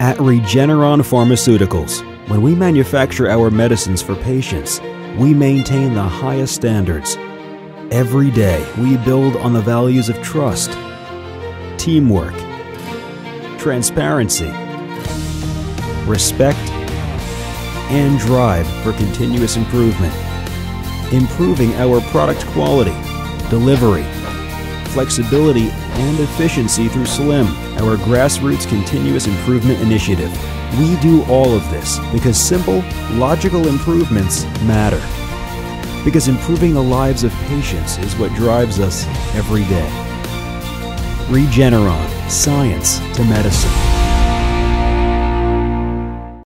At Regeneron Pharmaceuticals, when we manufacture our medicines for patients, we maintain the highest standards. Every day, we build on the values of trust, teamwork, transparency, respect, and drive for continuous improvement. Improving our product quality, delivery, flexibility, and efficiency through SLIM, our grassroots continuous improvement initiative. We do all of this because simple, logical improvements matter. Because improving the lives of patients is what drives us every day. Regeneron, science to medicine.